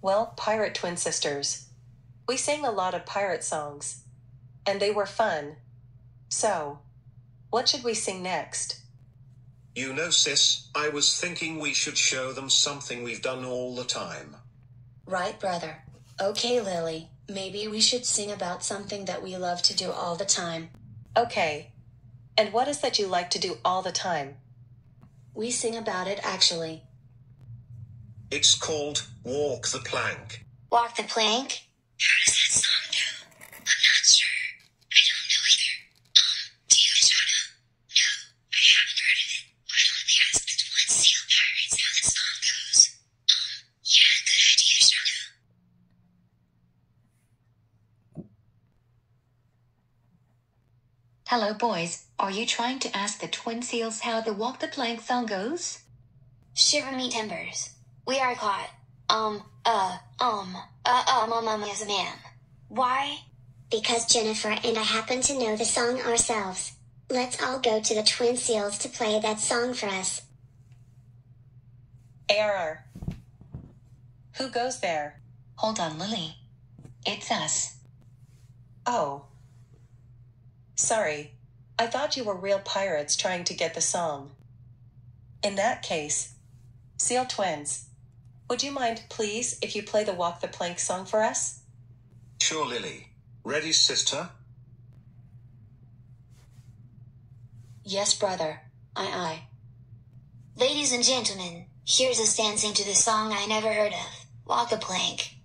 Well, Pirate Twin Sisters. We sang a lot of pirate songs, and they were fun. So, what should we sing next? You know, sis, I was thinking we should show them something we've done all the time. Right, brother. Okay, Lily. Maybe we should sing about something that we love to do all the time. Okay. And what is that you like to do all the time? We sing about it actually. It's called Walk the Plank. Walk the plank? How does that song go? I'm not sure. I don't know either. Um, do you, Shadow? No, I haven't heard of it. Why don't we ask the Twin Seal Pirates how the song goes? Um, yeah, good idea, Shadow. Hello, boys. Are you trying to ask the Twin Seals how the Walk the Plank song goes? Shiver me timbers. We are caught. Um, uh, um, uh, um, um, um, as a man. Why? Because Jennifer and I happen to know the song ourselves. Let's all go to the Twin Seals to play that song for us. ARR. Who goes there? Hold on, Lily. It's us. Oh. Sorry. I thought you were real pirates trying to get the song. In that case, Seal Twins, would you mind, please, if you play the Walk the Plank song for us? Sure, Lily. Ready, sister? Yes, brother. Aye, aye. Ladies and gentlemen, here's us dancing to the song I never heard of. Walk the plank.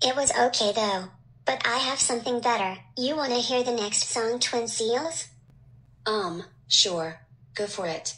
It was okay though. But I have something better. You wanna hear the next song, Twin Seals? Um, sure. Go for it.